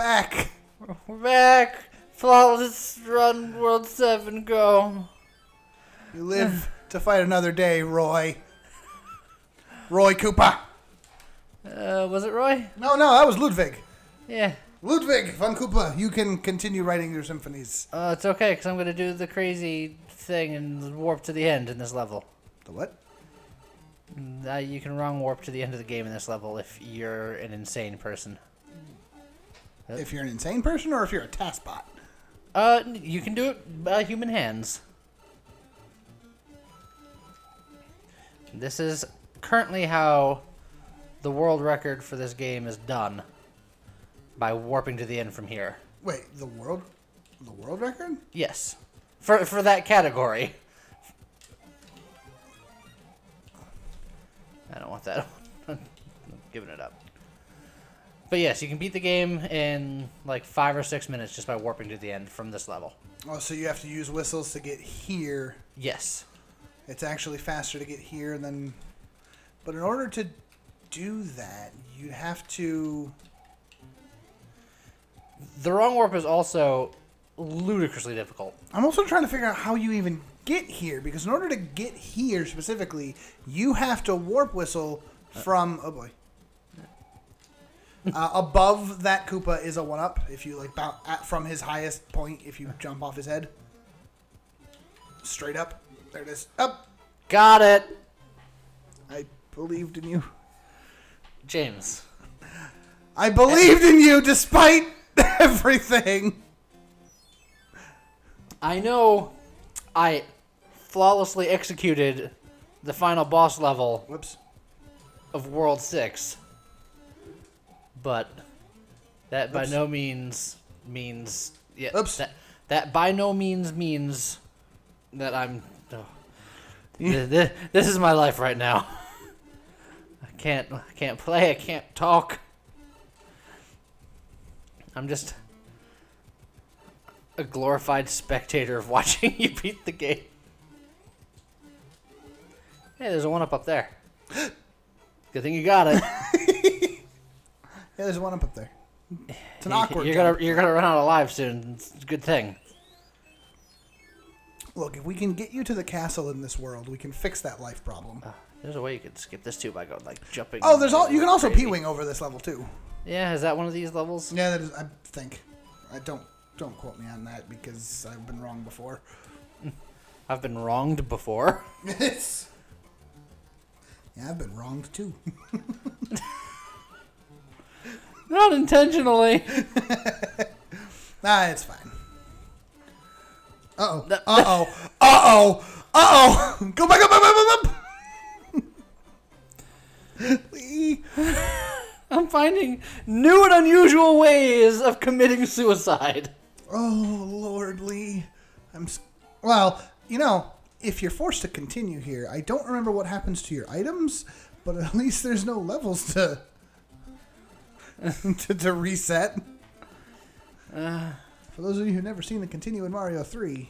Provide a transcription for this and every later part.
back. We're back. Flawless run, World 7, go. You live to fight another day, Roy. Roy Koopa! Uh, was it Roy? No, no, that was Ludwig. Yeah. Ludwig von Koopa, you can continue writing your symphonies. Uh, it's okay, because I'm going to do the crazy thing and warp to the end in this level. The what? Uh, you can wrong warp to the end of the game in this level if you're an insane person. If you're an insane person or if you're a task bot. Uh, you can do it by human hands. This is currently how the world record for this game is done. By warping to the end from here. Wait, the world, the world record? Yes. For, for that category. I don't want that. I'm giving it up. But yes, you can beat the game in like five or six minutes just by warping to the end from this level. Oh, so you have to use whistles to get here. Yes. It's actually faster to get here than. But in order to do that, you'd have to. The wrong warp is also ludicrously difficult. I'm also trying to figure out how you even get here because in order to get here specifically, you have to warp whistle uh, from. Oh boy. Uh, above that Koopa is a one up. If you like bounce at, from his highest point, if you jump off his head, straight up. There it is. Up. Got it! I believed in you. James. I believed in you despite everything. I know I flawlessly executed the final boss level Whoops. of World 6. But that by no means means yeah, Oops. that that by no means means that I'm oh. this, this is my life right now. I can't I can't play, I can't talk. I'm just a glorified spectator of watching you beat the game. Hey, there's a one up up there. Good thing you got it. Yeah, there's one up up there. It's an awkward. You're gonna you're gonna run out of lives soon. It's a good thing. Look, if we can get you to the castle in this world, we can fix that life problem. Uh, there's a way you could skip this too by going like jumping. Oh, there's all. You can also crazy. p-wing over this level too. Yeah, is that one of these levels? Yeah, that is. I think. I don't. Don't quote me on that because I've been wrong before. I've been wronged before. Yeah, I've been wronged too. Not intentionally. Nah, it's fine. Uh oh. Uh oh. Uh oh. Uh oh. Go back up, up, up, up, up. Lee. I'm finding new and unusual ways of committing suicide. Oh Lord, Lee. I'm. s- Well, you know, if you're forced to continue here, I don't remember what happens to your items, but at least there's no levels to to, to reset. For those of you who've never seen the continue in Mario 3,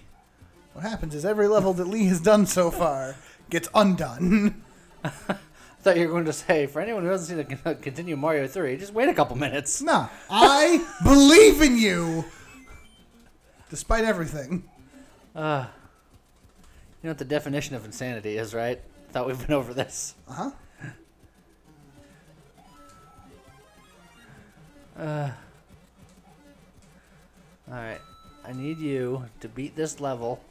what happens is every level that Lee has done so far gets undone. I thought you were going to say, for anyone who hasn't seen the con- continue Mario 3, just wait a couple minutes. Nah, I believe in you, despite everything. Uh, you know what the definition of insanity is, right? I thought we've been over this. Uh huh. Uh, alright. I need you to beat this level.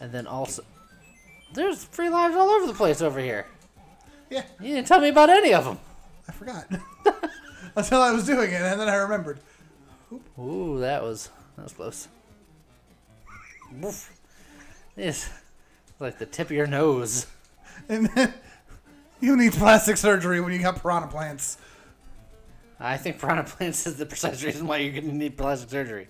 And then also. There's free lives all over the place over here. Yeah, You didn't tell me about any of them. I forgot. Until I was doing it, and then I remembered. Ooh, that was that was close. Woof. This like the tip of your nose. And then you need plastic surgery when you got piranha plants. I think piranha plants is the precise reason why you're gonna need plastic surgery.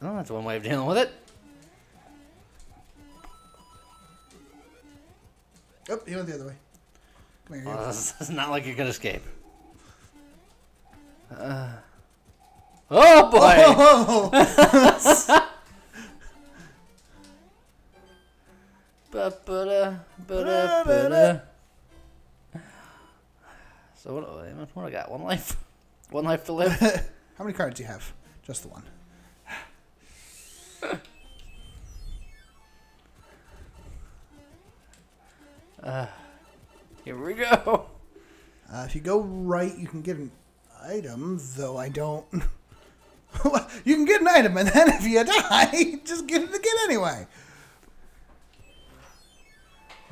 Oh, that's one way of dealing with it. Oh, he went the other way. Come here. Well, it's not like you can escape. Uh, oh boy! Oh, Ba-ba-da, ba-da, ba-da. So what, what do I got? One life? One life to live? How many cards do you have? Just the one. Here we go. Uh, if you go right, you can get an item, though I don't. You can get an item, and then if you die, just get it again anyway.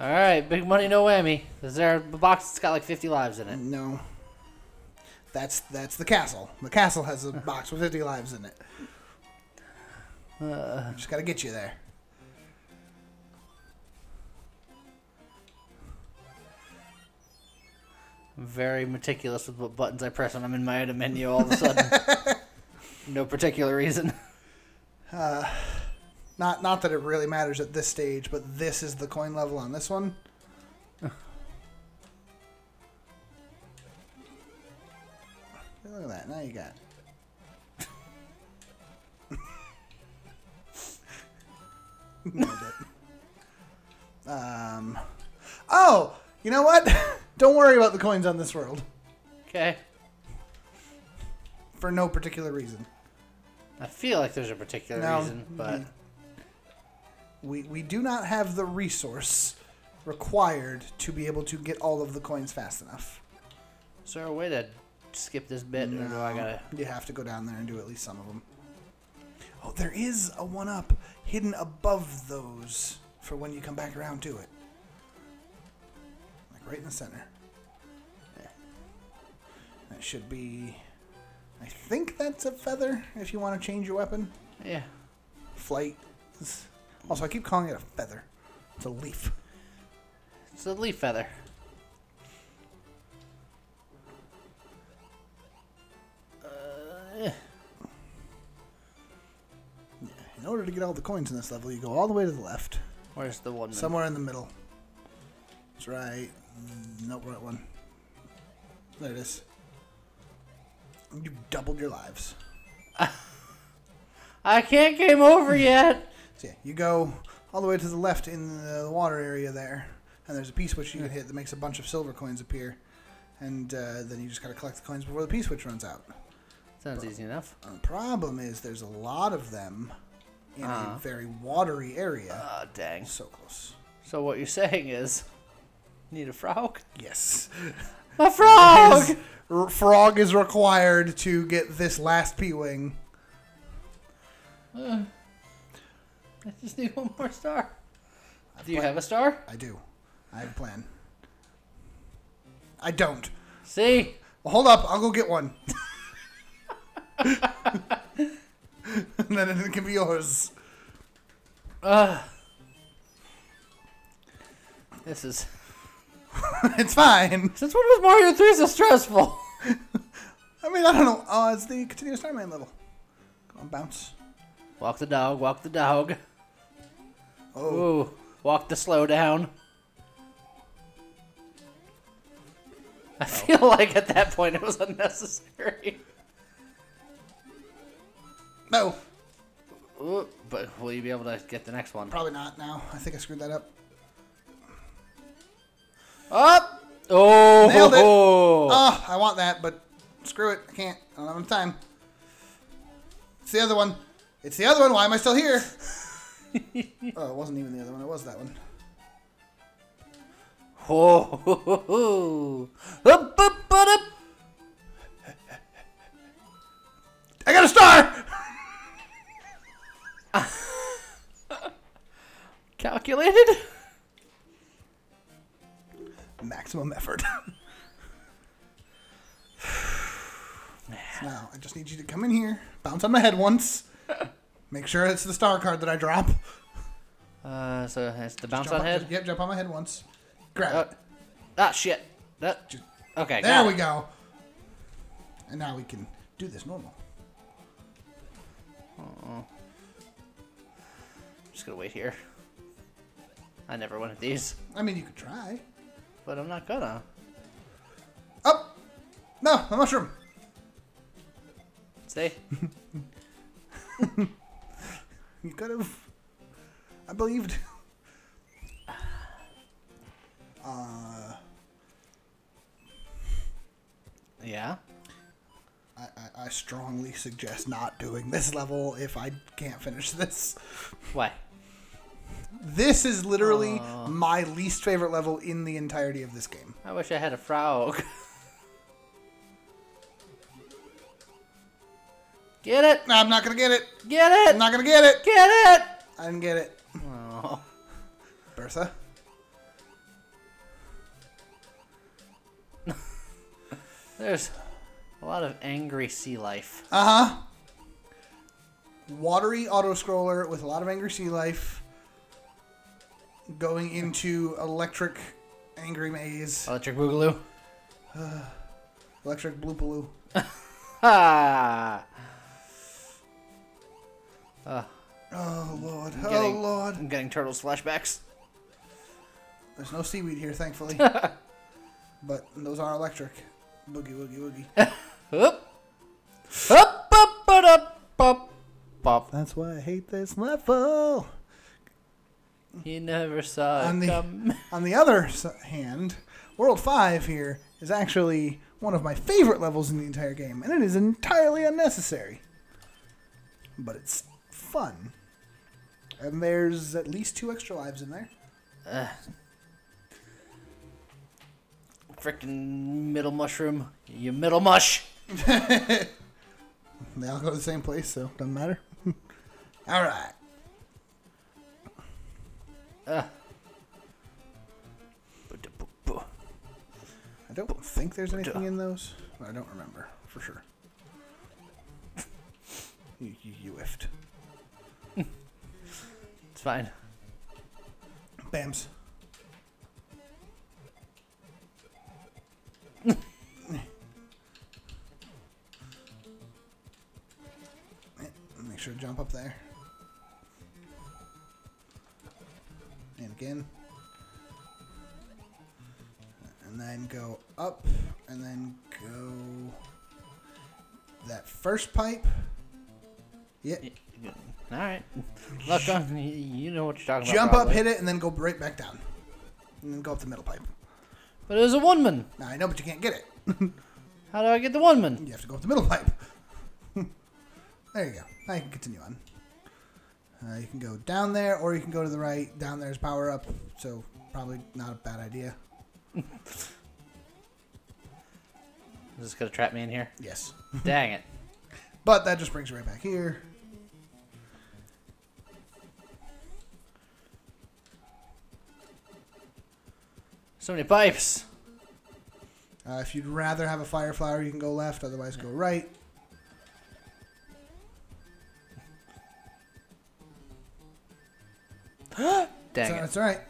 Alright, big money, no whammy. Is there a box that's got like 50 lives in it? No. That's that's the castle. The castle has a box with 50 lives in it. Uh, Just gotta get you there. I'm very meticulous with what buttons I press when I'm in my item menu all of a sudden. no particular reason. Not not that it really matters at this stage, but this is the coin level on this one. Look at that. Now you got. Um. Oh, you know what? Don't worry about the coins on this world Okay. for no particular reason. I feel like there's a particular No. reason, but We we do not have the resource required to be able to get all of the coins fast enough. is there a way to skip this bit, or do I gotta? You have to go down there and do at least some of them. Oh, there is a one up hidden above those for when you come back around to it. Like right in the center. That should be. I think that's a feather if you want to change your weapon. Yeah. Flight. Also, I keep calling it a feather. It's a leaf. It's a leaf feather. Uh, yeah. In order to get all the coins in this level, you go all the way to the left. Where's the one? Somewhere in the middle. That's right. Nope, right one. There it is. You've doubled your lives. I can't game over yet. So yeah, you go all the way to the left in the water area there, and there's a P switch you can hit that makes a bunch of silver coins appear, and uh, then you just gotta collect the coins before the P switch runs out. Sounds easy enough. Uh, the problem is there's a lot of them in Uh-huh. a very watery area. Ah, dang. so close. So what you're saying is, need a frog? Yes. A frog! Frog is required to get this last P wing. I just need one more star. Do you have a star? I do. I have a plan. I don't. See? Well, hold up. I'll go get one. and then it can be yours. Uh, this is. it's fine. Since when was Mario 3 so stressful? I mean, I don't know. Oh, it's the continuous Starman level. Come on, bounce. Walk the dog, walk the dog. Oh, Ooh, walk the slow down. I oh. feel like at that point it was unnecessary. no. Ooh, but will you be able to get the next one? Probably not now. I think I screwed that up. Up! Oh! Nailed it. Oh, I want that, but screw it. I can't. I don't have enough time. It's the other one. It's the other one. Why am I still here? oh, it wasn't even the other one. It was that one. Oh! Up, up, up, up. I got a star! Calculated? Maximum effort. now, I just need you to come in here, bounce on my head once, make sure it's the star card that I drop. Uh, so it's the bounce on head? Yep, jump on my head once. Grab Uh, it. ah, shit. That, okay, There we it. go. And now we can do this normal. Oh. just gonna wait here. I never at these, I mean, you could try. but I'm not gonna. Up! No, a mushroom. See? You could have. I believed. Uh, Yeah. I, I, I strongly suggest not doing this level if I can't finish this. Why? This is literally my least favorite level in the entirety of this game. I wish I had a frog. Get it! No, I'm not gonna get it. Get it. I'm not gonna get it. Get it! I didn't get it. Oh. Bertha. There's a lot of angry sea life. Uh huh. Watery auto scroller with a lot of angry sea life. Going into electric angry maze. Electric Boogaloo. Electric bloopaloo. Ha! Uh, Oh lord. Oh getting- lord. I'm getting turtles flashbacks. There's no seaweed here, thankfully. but those are electric. Boogie woogie woogie. Up! Up, up, up, up, up, up. That's why I hate this level. You never saw it On the- come. On the other hand, World 5 here is actually one of my favorite levels in the entire game, and it is entirely unnecessary. But it's fun. And there's at least two extra lives in there. Frickin' middle mushroom. You middle mush. They all go to the same place, so doesn't matter. Alright. Uh. I don't think there's anything in those, I don't remember for sure. You, you, you whiffed. It's fine. Bams. Make sure to jump up there. And again. And then go up, and then go that first pipe. Yeah. All right. Look, uh, you know what you're talking about. Jump up, hit it, and then go right back down. And then go up the middle pipe. But it was a one man. I know, but you can't get it. How do I get the one man? You have to go up the middle pipe. there you go. Now you can continue on. Uh, you can go down there, or you can go to the right. Down there's power up, so probably not a bad idea. Is this gonna trap me in here? Yes. Dang it. But that just brings you right back here. So many pipes. Uh, if you'd rather have a fire flower, you can go left. Otherwise, go right. Dang so it. That's all right.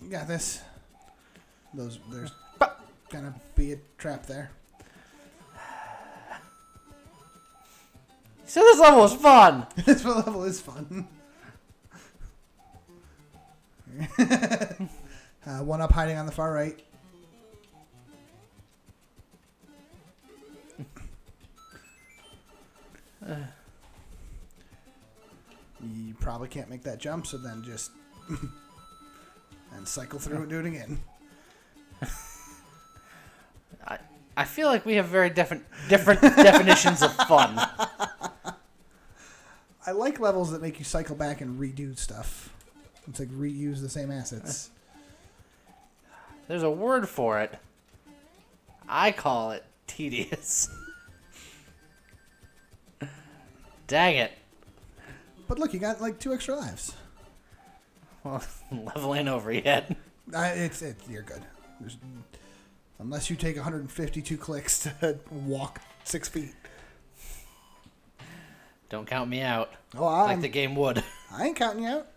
You got this. Those there's gonna be a trap there. So this level is fun. this level is fun. uh, one up hiding on the far right. you probably can't make that jump, so then just and cycle through and do it again. I, I feel like we have very different different definitions of fun. I like levels that make you cycle back and redo stuff. It's like reuse the same assets. There's a word for it. I call it tedious. Dang it. But look, you got like two extra lives. Well, level ain't over yet. I, it's it, you're good. There's, unless you take 152 clicks to walk six feet. Don't count me out. Oh, I'm, Like the game would. I ain't counting you out.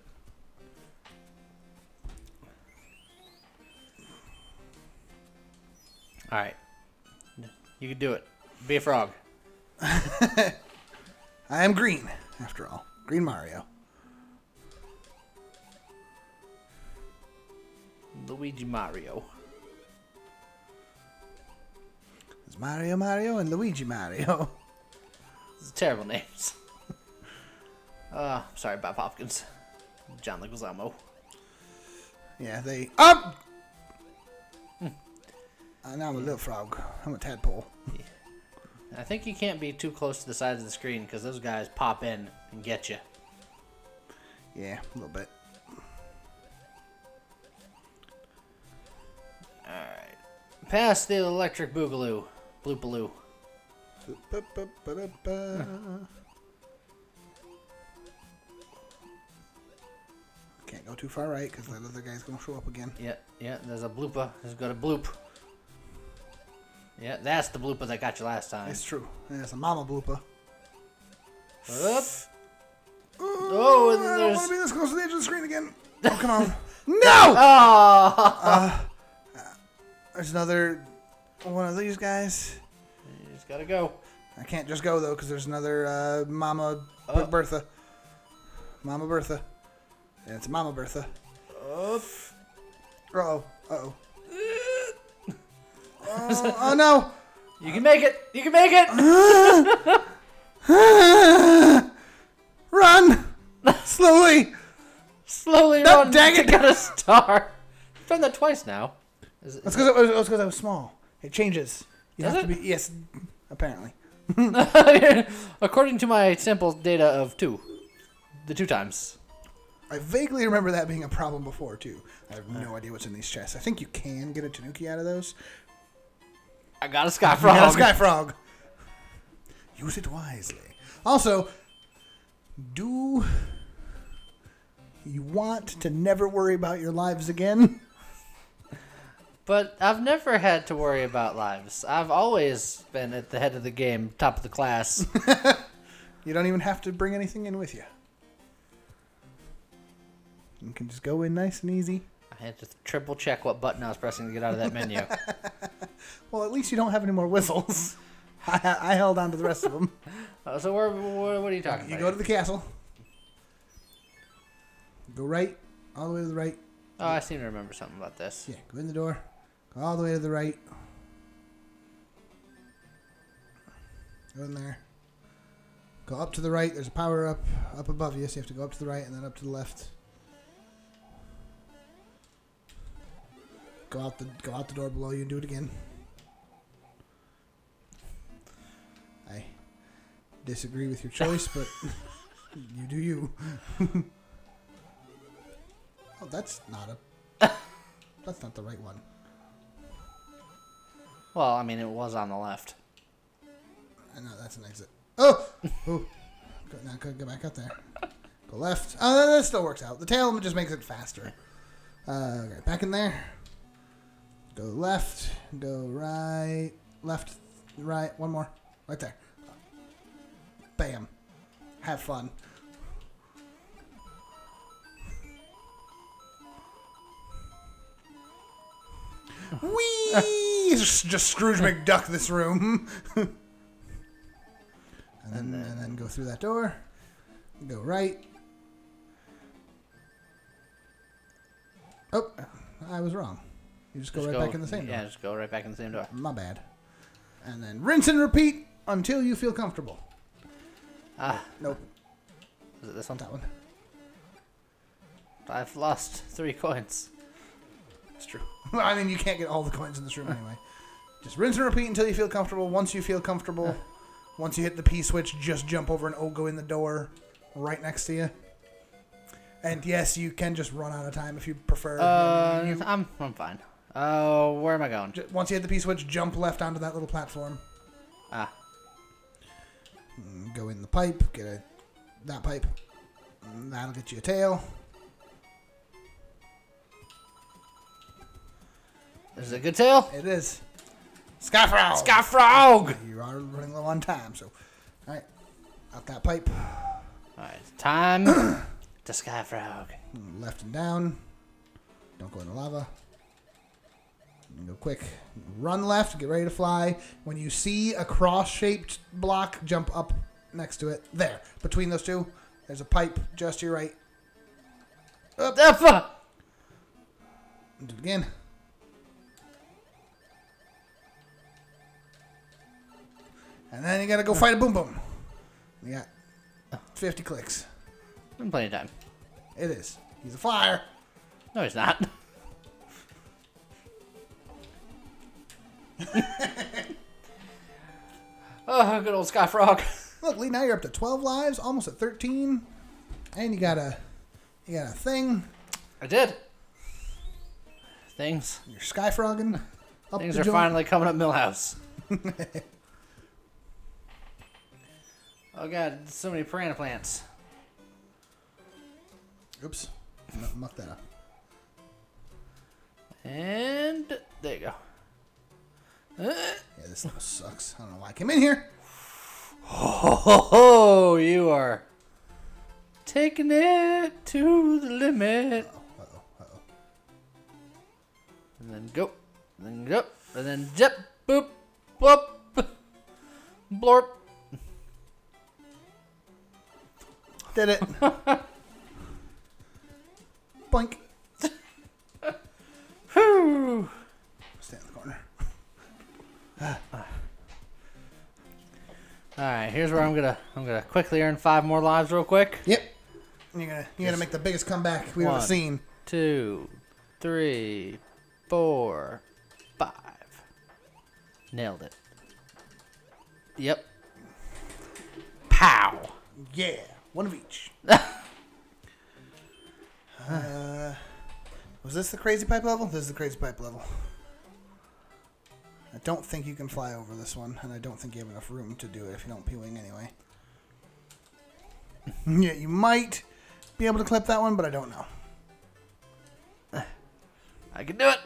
Alright. You can do it. Be a frog. I am green, after all. Green Mario. Luigi Mario. It's Mario Mario and Luigi Mario. These are terrible names. Uh, sorry, Bob Hoskins. John Leguizamo. Yeah, they up. Uh, now I'm a little frog. I'm a tadpole. I think you can't be too close to the sides of the screen because those guys pop in and get you. Yeah, a little bit. Alright. Past the electric boogaloo. Bloopaloo. Can't go too far right because that other guy's gonna show up again. Yeah, yeah, there's a blooper. There's got a bloop. Yeah, that's the blooper that got you last time. It's true. Yeah, it's a mama blooper. Up. Oh, and I don't there's. want to be this close to the edge of the screen again. Oh, come on. no! Oh! There's another one of these guys. you just gotta go. I can't just go though because there's another uh, Mama Oh. Bertha. Mama Bertha. Yeah, it's Mama Bertha. Up. Uh oh. Uh oh. Oh, oh no! You can make it! You can make it! Run! Slowly! Slowly No, run dang it. got a star. You've done that twice now. Is it, That's because I, was- I was small. It changes. You Does have it? to be yes, apparently. According to my sample data of two. The two times. I vaguely remember that being a problem before too. I have uh. no idea what's in these chests. I think you can get a Tanuki out of those. I got a sky You frog. got a sky frog. Use it wisely. Also, do you want to never worry about your lives again? But I've never had to worry about lives. I've always been at the head of the game, top of the class. You don't even have to bring anything in with you. You can just go in nice and easy. I had to triple check what button I was pressing to get out of that menu. Well, at least you don't have any more whistles. I, I held on to the rest of them. Uh, so where, where, what are you talking You about? go to the castle. Go right, all the way to the right. oh, I seem to remember something about this. Yeah, go in the door. Go all the way to the right. Go in there. Go up to the right. There's a power up up above you, so you have to go up to the right and then up to the left. Go out the go out the door below you and do it again. Disagree with your choice, but you do you. oh, that's not a. That's not the right one. Well, I mean, it was on the left. I know that's an exit. Oh, oh. Go, now go, go back up there. Go left. Oh, that still works out. The tail just makes it faster. Uh, okay, back in there. Go left. Go right. Left. Right. One more. Right there. Bam. Have fun. Whee! just, just Scrooge McDuck this room. and, then, and then go through that door. Go right. Oh, I was wrong. You just go Just right back in the same Yeah, door. just go right back in the same door. My bad. And then rinse and repeat until you feel comfortable. Ah, Nope, is it this one? that one. I've lost three coins. It's true. I mean, you can't get all the coins in this room anyway. Just rinse and repeat until you feel comfortable. Once you feel comfortable, once you hit the P switch, just jump over and oh, go in the door right next to you. And yes, you can just run out of time if you prefer. Uh, You- I'm I'm fine. Oh, where am I going? once you hit the P switch, jump left onto that little platform. Ah, Go in the pipe, get a that pipe. Mm, That'll get you a tail. is it a good tail? It is. Skyfrog! Sky frog. You are running low on time, so. Alright. Out that pipe. All right, time to sky frog. Mm, Left and down. Don't go in the lava. Go quick. Run left, get ready to fly. When you see a cross shaped block, jump up next to it. There. Between those two, there's a pipe just to your right. Ah, fuck. Do it again. And then you gotta go fight a boom boom. You got 50 clicks. I'm plenty of time. It is. He's a flyer. No, he's not. Oh, good old Sky Frog. Look, Lee, now you're up to 12 lives, almost at 13. And you got a you got a thing. I did. Things. You're skyfrogging. Up Things are joint. finally coming up Milhouse. oh god, so many piranha plants. Oops. No, muck that up. And there you go. Yeah, this level sucks. I don't know why I came in here. Oh, you are taking it to the limit. Uh oh, uh oh. And then go. And then go. And then jump. Boop. Boop. Blorp. Did it. Boink. Whew. Stay in the corner. Alright, here's where I'm gonna I'm gonna quickly earn five more lives real quick. Yep. You're gonna you're gonna make the biggest comeback we've ever seen. Two, three, four, five. Nailed it. Yep. Pow. Yeah, one of each. uh, was this the crazy pipe level? This is the crazy pipe level. I don't think you can fly over this one, and I don't think you have enough room to do it if you don't P-wing anyway. yeah, you might be able to clip that one, but I don't know. I can do it.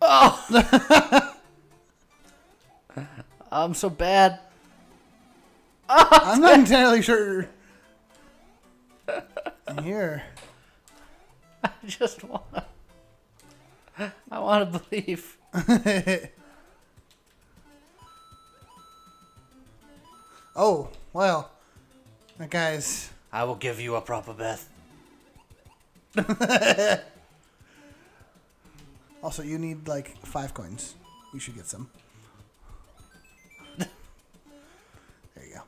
Oh. I'm so bad. Oh, I'm not entirely sure. I'm Here. I just want. To... I want to believe. oh, well. That guy's. I will give you a proper bath. Also, you need like five coins. You should get some. there you go.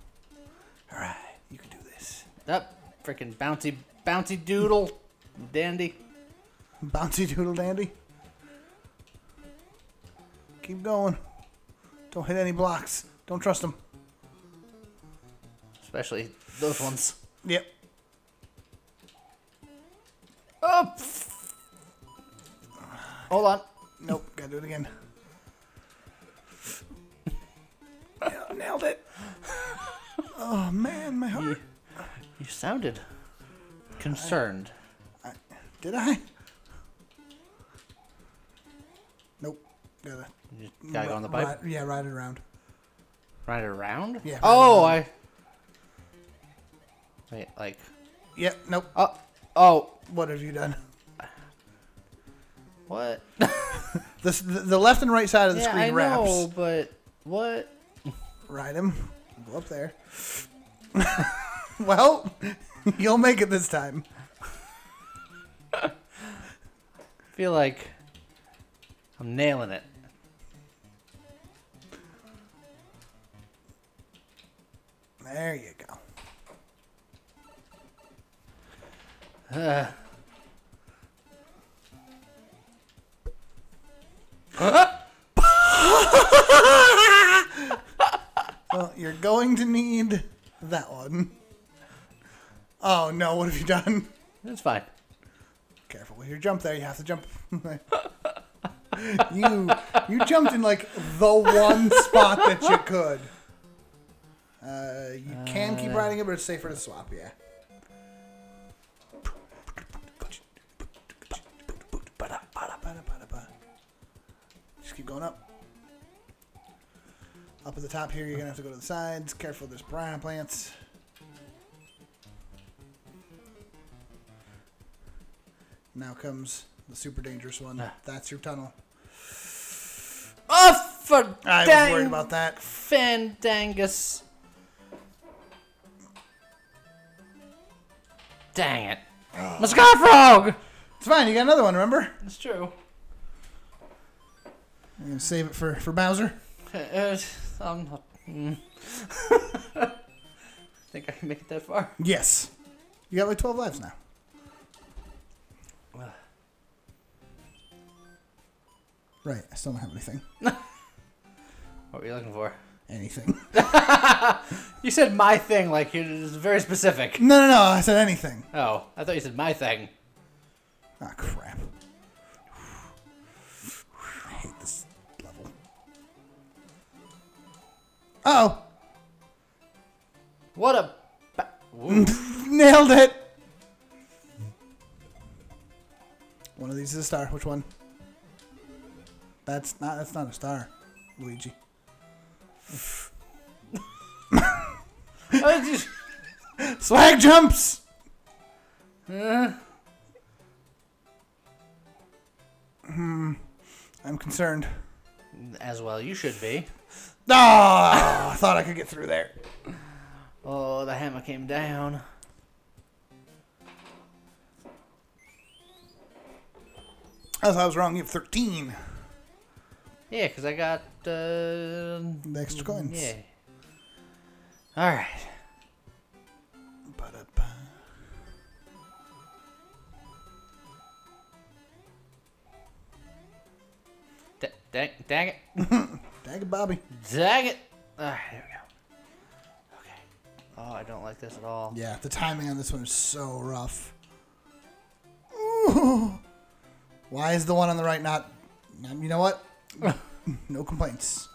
All right, you can do this. That freaking bouncy, bouncy doodle, dandy. Bouncy doodle dandy. Keep going. Don't hit any blocks. Don't trust them. Especially those ones. Yep. Oh. Hold on. Nope. Gotta do it again. Nailed it. Oh man, my heart. You sounded concerned. Did I? Nope. Gotta. You just gotta go on the pipe. Ride, yeah, ride it around. Ride it around? Yeah, ride Oh, it I. Wait, like. Yep. Nope. Oh. Oh. What have you done? What? The, the left and right side of the yeah, screen I wraps. know, but what? Ride him. Go up there. well, you'll make it this time. I feel like I'm nailing it. There you go. Uh, Well, you're going to need that one. Oh no, what have you done? it's fine. Careful with your jump there. You have to jump. you you jumped in like the one spot that you could. Uh, you can keep riding it, but it's safer to swap. Yeah. Just keep going up. Up at the top here, you're gonna have to go to the sides. Careful, there's piranha plants. Now comes the super dangerous one. Ah. That's your tunnel. Oh, for I was worried about that. Fandangus. Dang it. My Sky Frog! It's fine. You got another one. Remember? It's true. I'm gonna save it for for Bowser. Uh, I'm not. Mm. think I can make it that far. Yes. You got like 12 lives now. Right. I still don't have anything. What were you looking for? Anything. You said my thing, like it was very specific. no, no, no. I said anything. Oh, I thought you said my thing. Ah, crap. I hate this level. Oh, What a. Nailed it. One of these is a star. Which one? That's not. That's not a star, Luigi. Just- Swag jumps. Uh, I'm concerned. as well, you should be. Oh, I thought I could get through there. Oh, the hammer came down. I thought I was wrong. You have 13. Yeah, because I got. Uh, The extra coins. yeah. Alright. Ba-da-ba. D- dang, dang it. Dag it, Bobby. Dang it. Alright, there we go. Okay. Oh, I don't like this at all. Yeah, the timing on this one is so rough. Ooh. Why is the one on the right not? You know what? no complaints.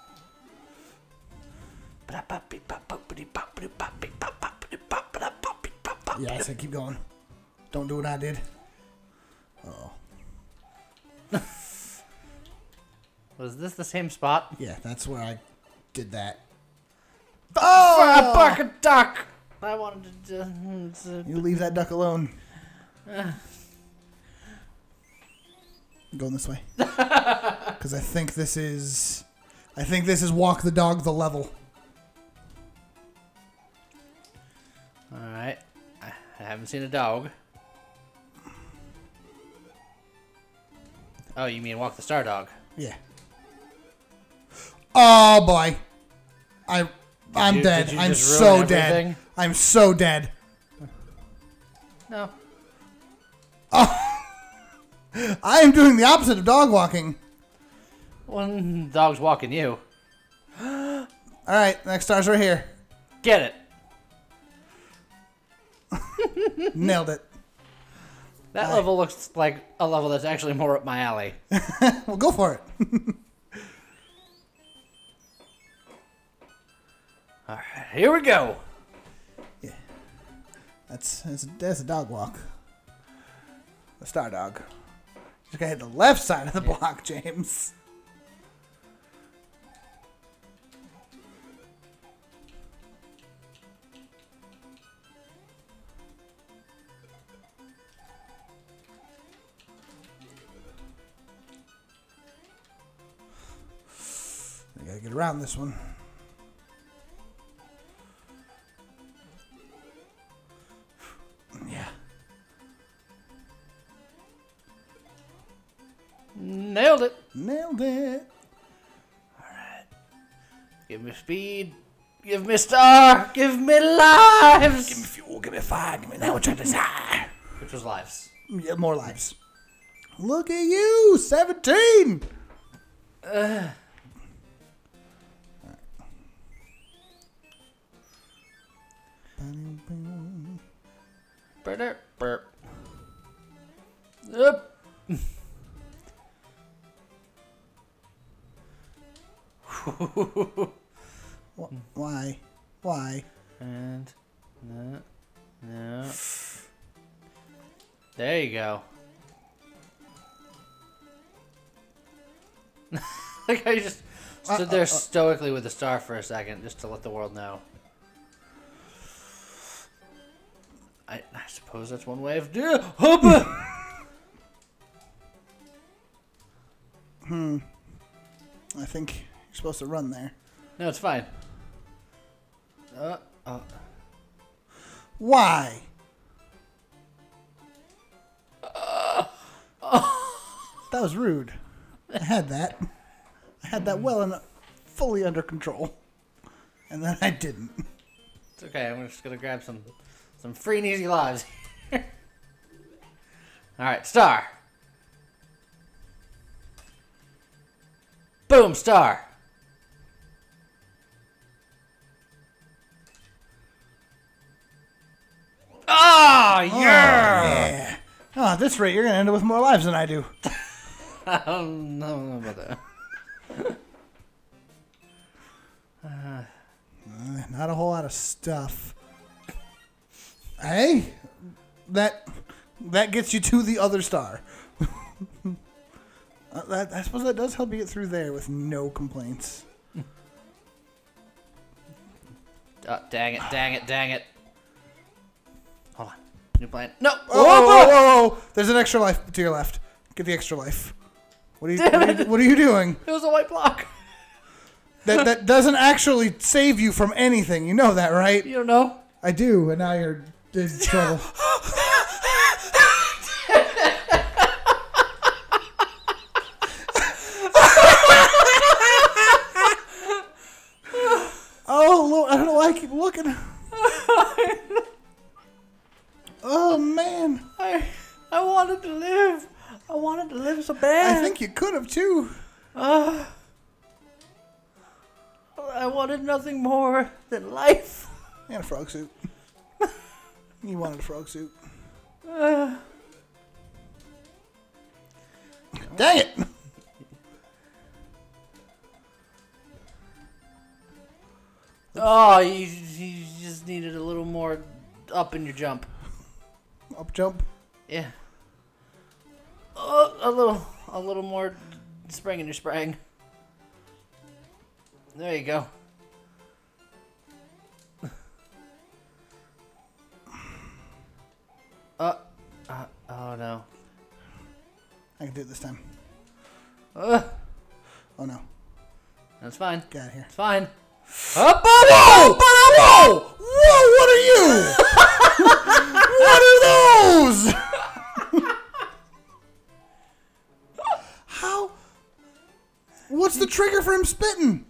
Yeah, I said keep going. Don't do what I did. Oh, Was this the same spot? yeah, that's where I did that. Oh! A Oh, bucket duck! I wanted to. hmm, to you leave that duck alone. Going this way, because I think this is, I think this is walk the dog the level. Alright. I I haven't seen a dog. Oh, you mean walk the star dog? Yeah. Oh boy. I I'm you- dead. I'm so dead. I'm so dead. No. Oh. I am doing the opposite of dog walking. One dog's walking you. All right, next star's right here. Get it. Nailed it. That Aye. level looks like a level that's actually more up my alley. Well, go for it. Alright, here we go. Yeah, That's that's, that's a dog walk. A star dog. Just gotta hit the left side of the block, James. I gotta get around this one. Speed. Give me star. Give me lives. Give me fuel, give me fire, give me that which I desire. Which was lives. Yeah, more lives. Look at you, 17! Burp, burp. Yep. Wh- Why? Why? And no, no. There you go. like I just uh, stood there uh, uh. stoically with the star for a second, just to let the world know. I, I suppose that's one way of doing. Hoppa! Hmm. I think you're supposed to run there. No, it's fine. Uh, uh, Why? That was rude. I had that. I had that well and fully under control. And then I didn't. it's okay. I'm just gonna grab some, some free and easy lives. All right, star. Boom, star. Ah, yeah. Yeah. Oh, at this rate, you're gonna end up with more lives than I do. I don't know about that. Uh, not a whole lot of stuff. Hey, that that gets you to the other star. Uh, that, I suppose that does help you get through there with no complaints. Oh, dang it, dang it, dang it. Hold on. New plan. No. Oh. There's an extra life to your left. Get the extra life. What are you, what are you, what are you doing? It was a white block. That that doesn't actually save you from anything. You know that, right? You don't know? I do, and now you're in trouble. oh Lord, I don't know why I keep looking. Oh man, I I wanted to live. I wanted to live so bad. I think you could have too. Ah. I wanted nothing more than life. And a frog suit. you wanted a frog suit. Ah. Dang it! Oh, you, you just needed a little more up in your jump. Up jump. Yeah. Oh, a little, a little more spring in your sprang. There you go. Uh, uh, oh no. I can do it this time. Uh, Oh no, that's fine. get out of here. It's fine. Up, up, Whoa! up. Whoa! What are you? How? What's the trigger for him spitting?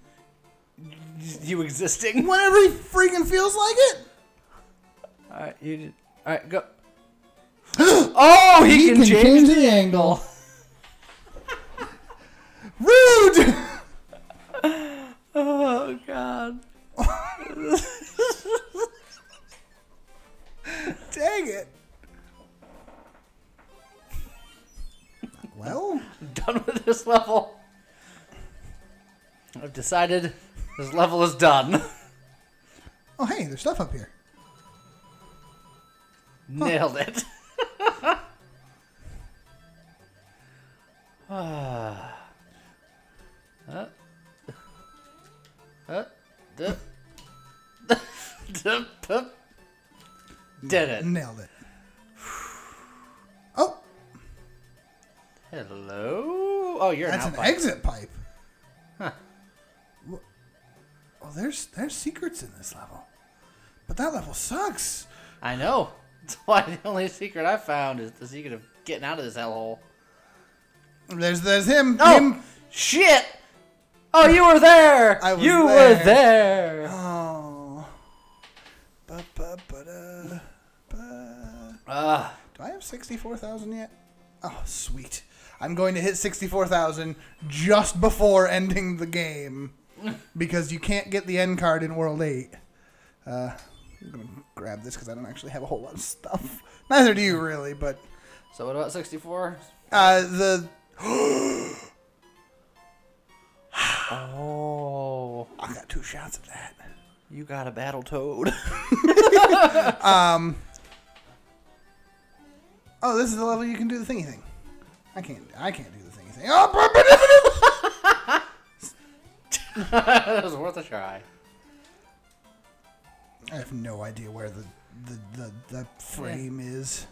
You existing? Whenever he freaking feels like it. All right, you. All right, go. oh, he, can, change, the angle. Rude. Level. I've decided this level is done. oh hey, there's stuff up here. Nailed it. I know. That's why the only secret I found is the secret of getting out of this hellhole. There's there's him. Oh, him. shit! Oh, you were there! I was you there. were there! Oh. Ba, ba, ba, da, ba. Ah, Do I have sixty-four thousand yet? Oh, sweet. I'm going to hit sixty-four thousand just before ending the game because you can't get the end card in World Eight. Uh, I'm gonna grab this because I don't actually have a whole lot of stuff. Neither do you really, but so what about 64? uh, the Oh, I got two shots of that. you got a battle toad. Um. Oh, this is the level you can do the thingy thing. I can't. I can't do the thingy thing. Oh, ba- ba- da- ba- da- that was worth a try. I have no idea where the the, the, the frame is.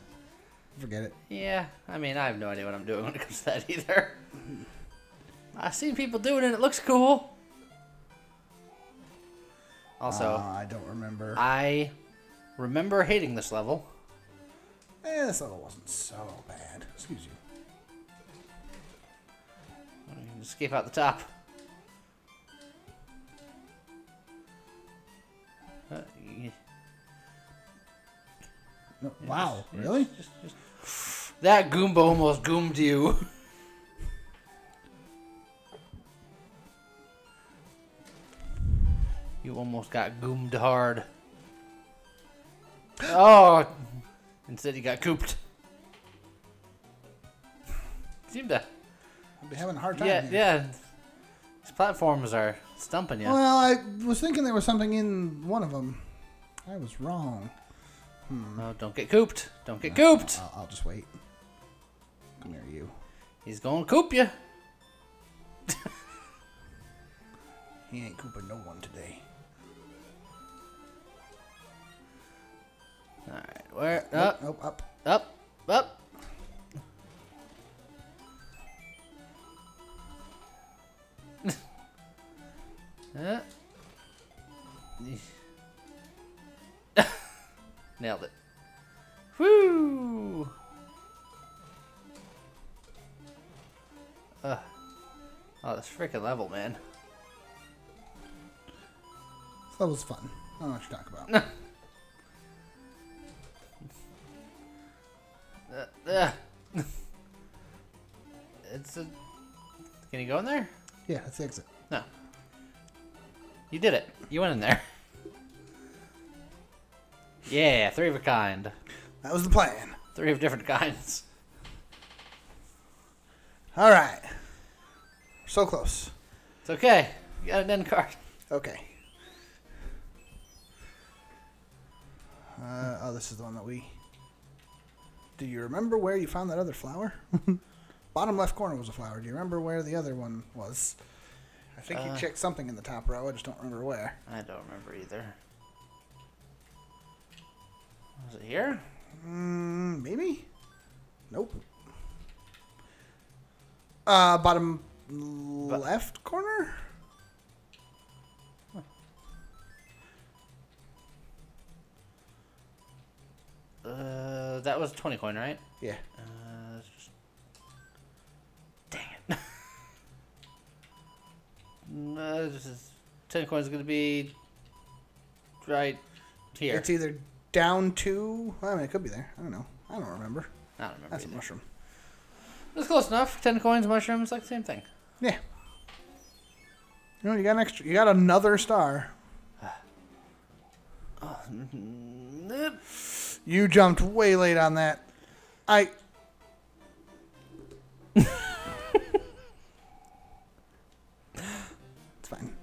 Forget it. Yeah, I mean, I have no idea what I'm doing when it comes to that either. I've seen people doing it, and it looks cool. Also, Uh, I don't remember. I remember hating this level. Eh, this level wasn't so bad. Excuse you. Escape out the top. wow, really? Just, just, that Goomba almost goomed you. you almost got goomed hard. Oh! Instead, he got cooped. Seemed to. I'd be having a hard time. Yeah, here. yeah. These platforms are stumping you. Well, I was thinking there was something in one of them. I was wrong. Oh, don't get cooped. Don't get cooped. I'll, I'll just wait. Come here, you. He's going to coop you. He ain't cooping no one today. All right, where? Nope, Up, nope, up. up, up. Uh. Nailed it. Woo! Uh. Oh, this freaking level, man. That was fun. I don't know what you're talking about. Uh, uh. it's a. Can you go in there? yeah, that's the exit. No. You did it. You went in there. Yeah, three of a kind. That was the plan. Three of different kinds. All right. So close. It's okay. You got an end card. Okay. Uh, oh, this is the one that we. Do you remember where you found that other flower? Bottom left corner was a flower. Do you remember where the other one was? I think you Uh. checked something in the top row. I just don't remember where. I don't remember either. Was it here? Mm, maybe. Nope. Uh, bottom left corner. Uh, that was 20 coin, right? Yeah. Uh, just... Dang it. no, this is... 10 coins is going to be right here. It's either down two. I mean, it could be there. I don't know. I don't remember. I don't remember That's a mushroom. It's close enough. 10 coins, mushrooms, like the same thing. Yeah. You know, you got an extra. You got another star. Oh, you jumped way late on that. I. it's fine.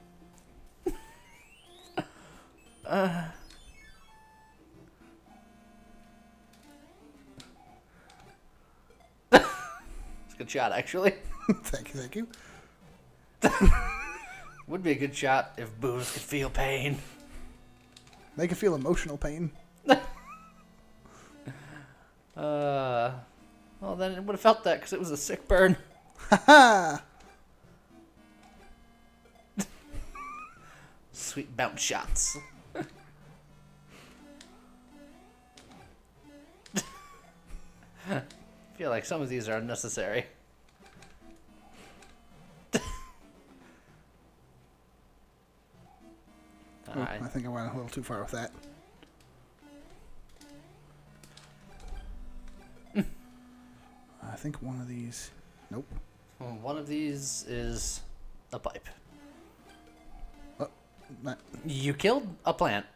It's good shot, actually. thank you, thank you. Would be a good shot if Boos could feel pain. Make it feel emotional pain. Uh, well, then it would have felt that because it was a sick burn. Ha Sweet bounce shots. Feel like some of these are unnecessary. Oh. I think I went a little too far with that. I think one of these. Nope. One of these is a pipe. Oh, Not, You killed a plant.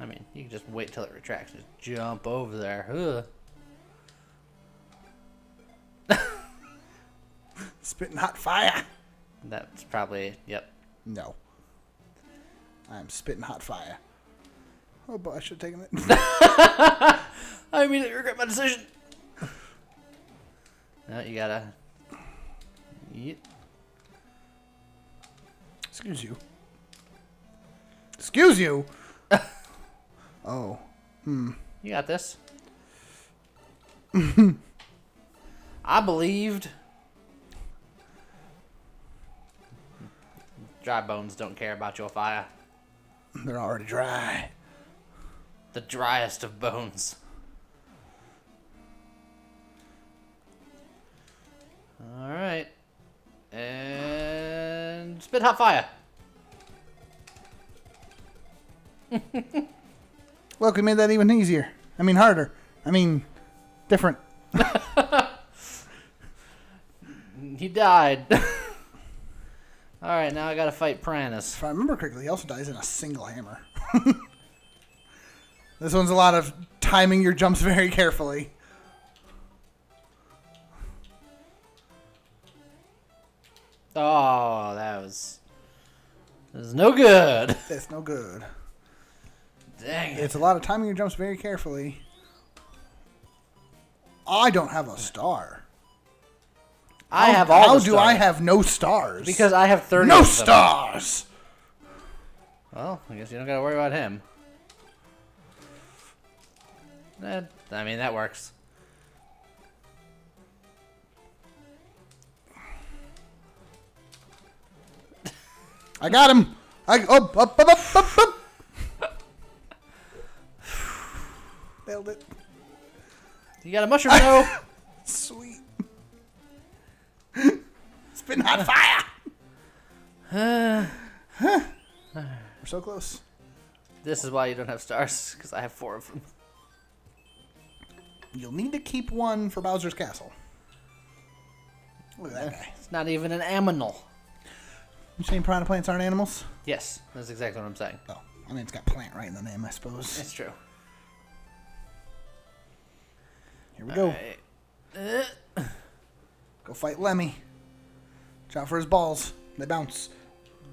I mean, you can just wait till it retracts. Just jump over there. Ugh. Spitting hot fire. That's probably yep. No. I'm spitting hot fire. Oh, but I should have taken it. I immediately regret my decision. No, you gotta. Yeet. Excuse you. Excuse you. oh. Hmm. You got this. I believed. Dry bones don't care about your fire. They're already dry. The driest of bones. Alright. And spit hot fire. Look, we made that even easier. I mean, harder. I mean, different. He died. All right, now I gotta fight Piranhas. If I remember correctly, he also dies in a single hammer. this one's a lot of timing your jumps very carefully. Oh, that was. That was no good. That's no good. Dang it. It's a lot of timing your jumps very carefully. I don't have a star. I How- have all How do I have no stars? Because I have 30 no stars. Well, I guess you don't gotta worry about him. That, I mean, that works. I got him. I up up up up up. up. Nailed it. You got a mushroom, though? Sweet. Spin hot fire. We're so close. this is why you don't have stars, because I have four of them. You'll need to keep one for Bowser's Castle. Look at that guy. It's not even an aminal. You saying piranha plants aren't animals? Yes, that's exactly what I'm saying. Oh, I mean it's got plant right in the name, I suppose. It's true. Here we go. Alright. Uh, Go fight Lemmy. Watch out for his balls. They bounce.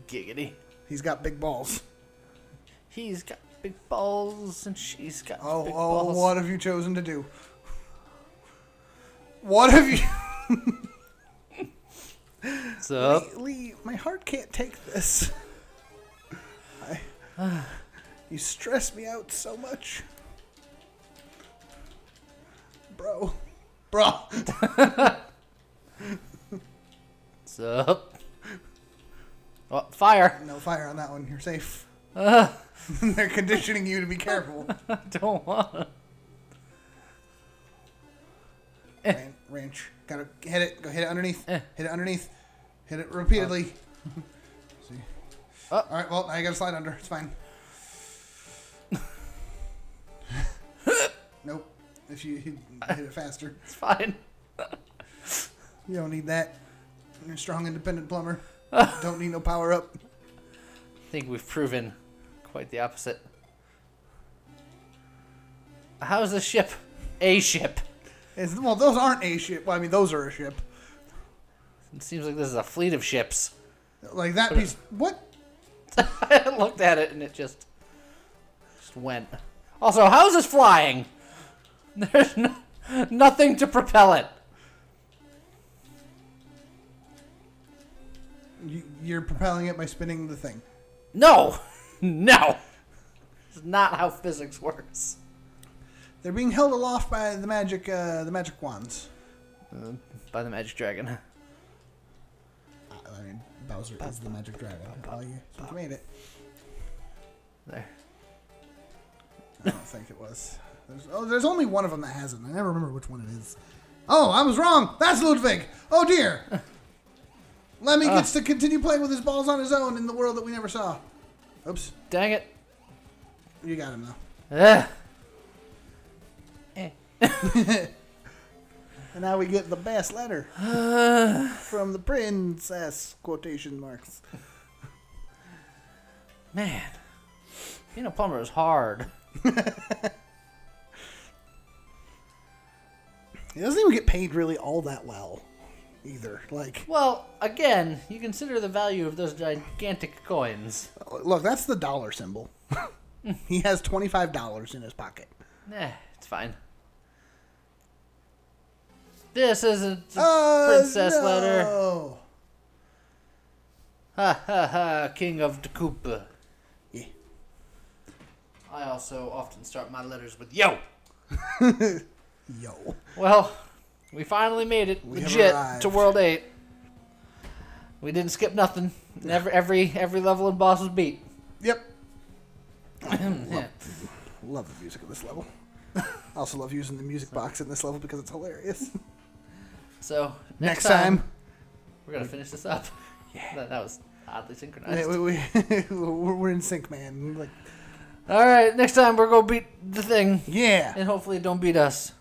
giggity. He's got big balls. He's got big balls, and she's got Oh, big oh, balls. what have you chosen to do? What have you? What's up? Lee, Lee, my heart can't take this. I, you stress me out so much. Bro. Bro. What's up? Oh, fire! No fire on that one. You're safe. Uh, They're conditioning you to be careful. I don't want. Ran- ranch. Gotta hit it. Go hit it underneath. Eh. Hit it underneath. Hit it repeatedly. See. Oh. All right. Well, now you gotta slide under. It's fine. nope. If you hit hit it faster, It's fine. You don't need that. You're a strong, independent plumber. don't need no power up. I think we've proven quite the opposite. How's the ship? A ship. It's, well, those aren't a ship. Well, I mean, those are a ship. It seems like this is a fleet of ships. Like that piece. What? I looked at it and it just just went. Also, how's this flying? There's no, nothing to propel it. You're propelling it by spinning the thing. No, no. It's not how physics works. They're being held aloft by the magic, uh, the magic wands. By the magic dragon. I mean, Bowser is the magic dragon. You, you made it. There. I don't think it was. There's, oh, there's only one of them that has it. I never remember which one it is. Oh, I was wrong. That's Ludwig. Oh dear. Lemmy gets to continue playing with his balls on his own in the world that we never saw. Oops. Dang it. You got him though. Ugh. Eh. And now we get the best letter from the princess. Quotation marks. Man, being a plumber is hard. He doesn't even get paid really all that well, either. Like, Well, again, you consider the value of those gigantic coins. look, that's the dollar symbol. he has twenty five dollars in his pocket. Eh, it's fine. This isn't a Uh, princess letter. no. Ha ha ha, king of the Koopa. Yeah. I also often start my letters with yo. Yo. Well, we finally made it We legit to World 8. We didn't skip nothing. Every every every level and boss was beat. Yep. Yeah. Love the music of this level. I also love using the music box in this level because it's hilarious. So Next next, time, we're gonna finish this up. Yeah. That, that was oddly synchronized. we, we, we're we're in sync, man. Like, All right, next time we're gonna beat the thing, yeah. and hopefully it don't beat us.